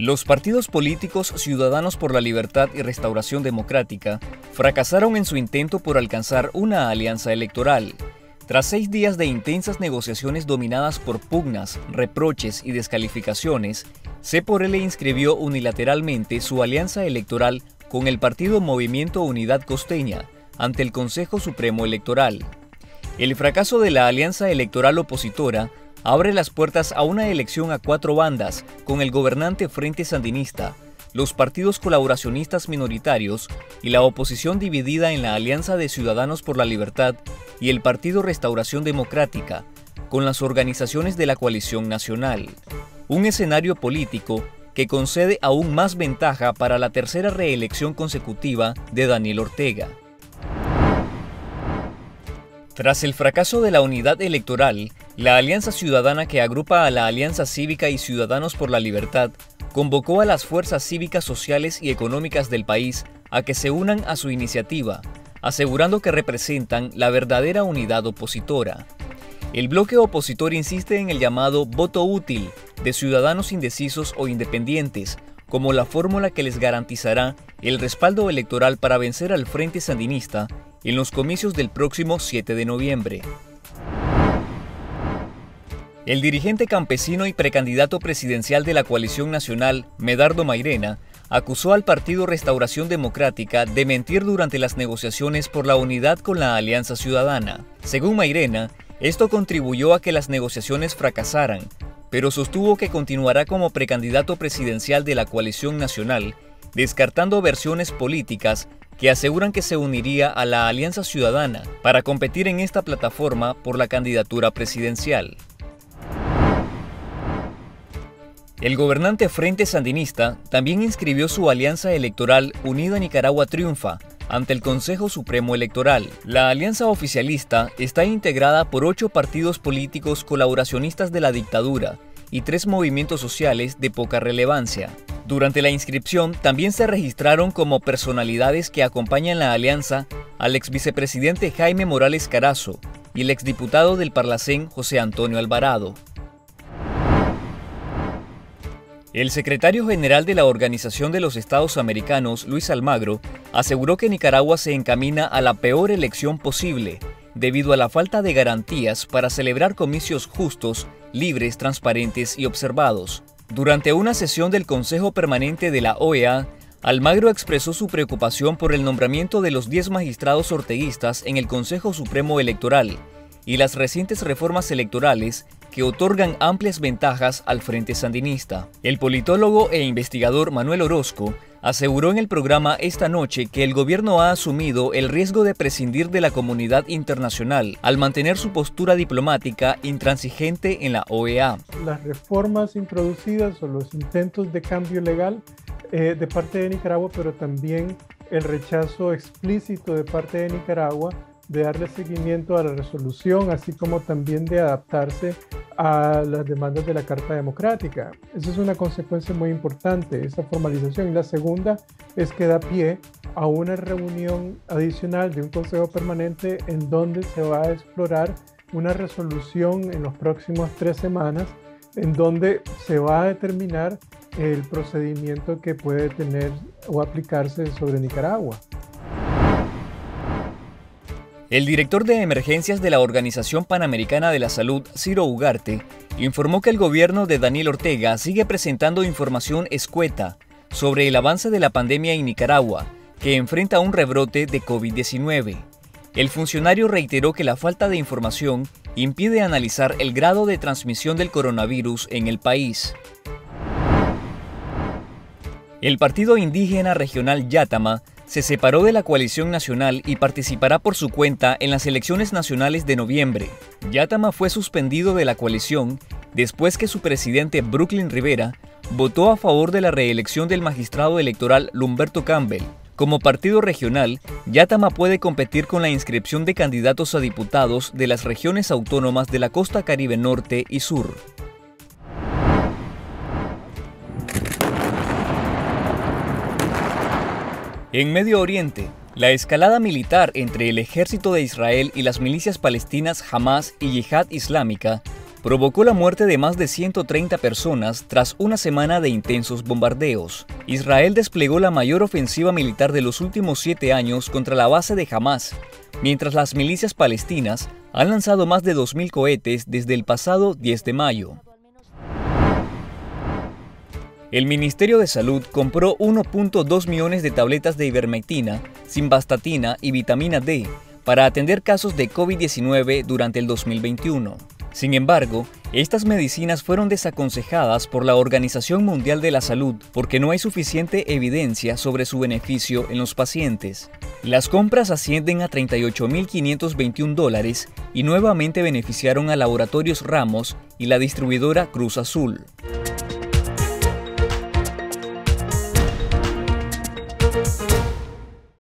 Los partidos políticos Ciudadanos por la Libertad y Restauración Democrática fracasaron en su intento por alcanzar una alianza electoral. Tras seis días de intensas negociaciones dominadas por pugnas, reproches y descalificaciones, C por L inscribió unilateralmente su alianza electoral con el partido Movimiento Unidad Costeña ante el Consejo Supremo Electoral. El fracaso de la alianza electoral opositora abre las puertas a una elección a cuatro bandas con el gobernante Frente Sandinista, los partidos colaboracionistas minoritarios y la oposición dividida en la Alianza de Ciudadanos por la Libertad y el Partido Restauración Democrática, con las organizaciones de la coalición nacional. Un escenario político que concede aún más ventaja para la tercera reelección consecutiva de Daniel Ortega. Tras el fracaso de la unidad electoral, la Alianza Ciudadana que agrupa a la Alianza Cívica y Ciudadanos por la Libertad convocó a las fuerzas cívicas, sociales y económicas del país a que se unan a su iniciativa, asegurando que representan la verdadera unidad opositora. El bloque opositor insiste en el llamado voto útil de ciudadanos indecisos o independientes como la fórmula que les garantizará el respaldo electoral para vencer al Frente Sandinista en los comicios del próximo 7 de noviembre. El dirigente campesino y precandidato presidencial de la coalición nacional, Medardo Mairena, acusó al Partido Restauración Democrática de mentir durante las negociaciones por la unidad con la Alianza Ciudadana. Según Mairena, esto contribuyó a que las negociaciones fracasaran, pero sostuvo que continuará como precandidato presidencial de la coalición nacional, descartando versiones políticas que aseguran que se uniría a la Alianza Ciudadana para competir en esta plataforma por la candidatura presidencial. El gobernante Frente Sandinista también inscribió su alianza electoral Unida Nicaragua Triunfa ante el Consejo Supremo Electoral. La alianza oficialista está integrada por ocho partidos políticos colaboracionistas de la dictadura y tres movimientos sociales de poca relevancia. Durante la inscripción también se registraron como personalidades que acompañan la alianza al ex vicepresidente Jaime Morales Carazo y el exdiputado del Parlacén José Antonio Alvarado. El secretario general de la Organización de los Estados Americanos, Luis Almagro, aseguró que Nicaragua se encamina a la peor elección posible debido a la falta de garantías para celebrar comicios justos, libres, transparentes y observados. Durante una sesión del Consejo Permanente de la OEA, Almagro expresó su preocupación por el nombramiento de los 10 magistrados orteguistas en el Consejo Supremo Electoral y las recientes reformas electorales que otorgan amplias ventajas al Frente Sandinista. El politólogo e investigador Manuel Orozco aseguró en el programa esta noche que el gobierno ha asumido el riesgo de prescindir de la comunidad internacional al mantener su postura diplomática intransigente en la OEA. Las reformas introducidas o los intentos de cambio legal eh, de parte de Nicaragua, pero también el rechazo explícito de parte de Nicaragua de darle seguimiento a la resolución, así como también de adaptarse a las demandas de la Carta Democrática. Esa es una consecuencia muy importante, esa formalización. Y la segunda es que da pie a una reunión adicional de un Consejo Permanente en donde se va a explorar una resolución en los próximos tres semanas en donde se va a determinar el procedimiento que puede tener o aplicarse sobre Nicaragua. El director de emergencias de la Organización Panamericana de la Salud, Ciro Ugarte, informó que el gobierno de Daniel Ortega sigue presentando información escueta sobre el avance de la pandemia en Nicaragua, que enfrenta un rebrote de COVID-19. El funcionario reiteró que la falta de información impide analizar el grado de transmisión del coronavirus en el país. El partido indígena regional Yátama se separó de la coalición nacional y participará por su cuenta en las elecciones nacionales de noviembre. Yatama fue suspendido de la coalición después que su presidente Brooklyn Rivera votó a favor de la reelección del magistrado electoral Lumberto Campbell. Como partido regional, Yatama puede competir con la inscripción de candidatos a diputados de las regiones autónomas de la costa caribe norte y sur. En Medio Oriente, la escalada militar entre el ejército de Israel y las milicias palestinas Hamas y Yihad Islámica provocó la muerte de más de 130 personas tras una semana de intensos bombardeos. Israel desplegó la mayor ofensiva militar de los últimos siete años contra la base de Hamas, mientras las milicias palestinas han lanzado más de 2.000 cohetes desde el pasado 10 de mayo. El Ministerio de Salud compró 1.2 millones de tabletas de ivermectina, simvastatina y vitamina D para atender casos de COVID-19 durante el 2021. Sin embargo, estas medicinas fueron desaconsejadas por la Organización Mundial de la Salud porque no hay suficiente evidencia sobre su beneficio en los pacientes. Las compras ascienden a 38.521 dólares y nuevamente beneficiaron a Laboratorios Ramos y la distribuidora Cruz Azul.